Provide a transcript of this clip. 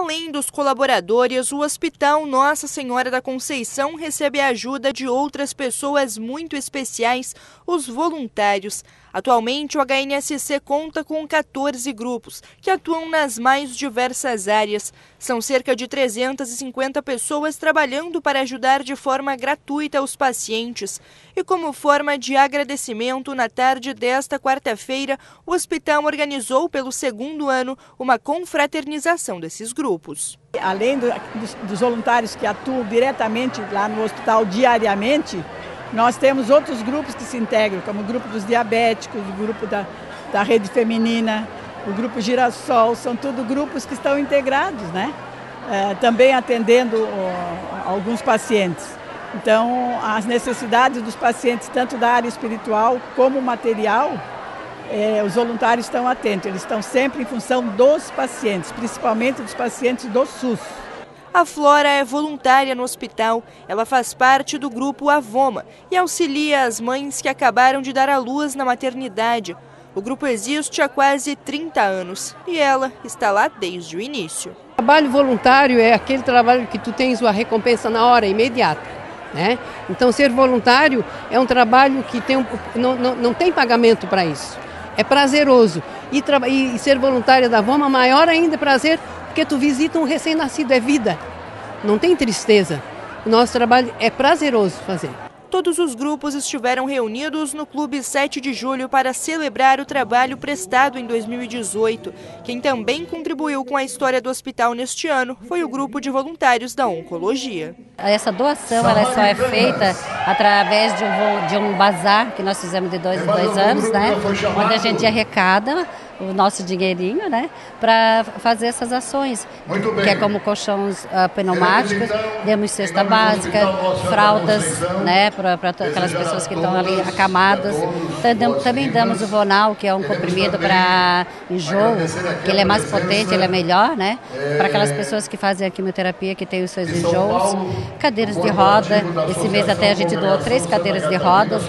Além dos colaboradores, o Hospital Nossa Senhora da Conceição recebe a ajuda de outras pessoas muito especiais, os voluntários. Atualmente, o HNSC conta com 14 grupos, que atuam nas mais diversas áreas. São cerca de 350 pessoas trabalhando para ajudar de forma gratuita os pacientes. E como forma de agradecimento, na tarde desta quarta-feira, o hospital organizou pelo segundo ano uma confraternização desses grupos. Além do, dos, dos voluntários que atuam diretamente lá no hospital diariamente, nós temos outros grupos que se integram, como o grupo dos diabéticos, o grupo da, da rede feminina, o grupo Girassol, são tudo grupos que estão integrados, né? É, também atendendo ó, alguns pacientes. Então, as necessidades dos pacientes, tanto da área espiritual como material, é, os voluntários estão atentos, eles estão sempre em função dos pacientes, principalmente dos pacientes do SUS. A Flora é voluntária no hospital. Ela faz parte do grupo Avoma e auxilia as mães que acabaram de dar à luz na maternidade. O grupo existe há quase 30 anos e ela está lá desde o início. O trabalho voluntário é aquele trabalho que tu tens a recompensa na hora, imediata. Né? Então, ser voluntário é um trabalho que tem um, não, não, não tem pagamento para isso. É prazeroso. E, e, ser voluntária da Voma, maior ainda prazer, porque tu visita um recém-nascido, é vida. Não tem tristeza. O nosso trabalho é prazeroso fazer. Todos os grupos estiveram reunidos no Clube 7 de Julho para celebrar o trabalho prestado em 2018. Quem também contribuiu com a história do hospital neste ano foi o grupo de voluntários da Oncologia. Essa doação ela só é feita através de um, de um bazar que nós fizemos de dois em dois anos, né? Onde a gente arrecada o nosso dinheirinho, né, para fazer essas ações, que é como colchões uh, pneumáticos, demos cesta básica, fraldas, né, para aquelas pessoas que estão ali acamadas. Também damos o Vonal, que é um comprimido para enjoo, que ele é mais potente, ele é melhor, né, para aquelas pessoas que fazem a quimioterapia, que têm os seus enjoos. Cadeiras de roda, esse mês até a gente doou três cadeiras de rodas.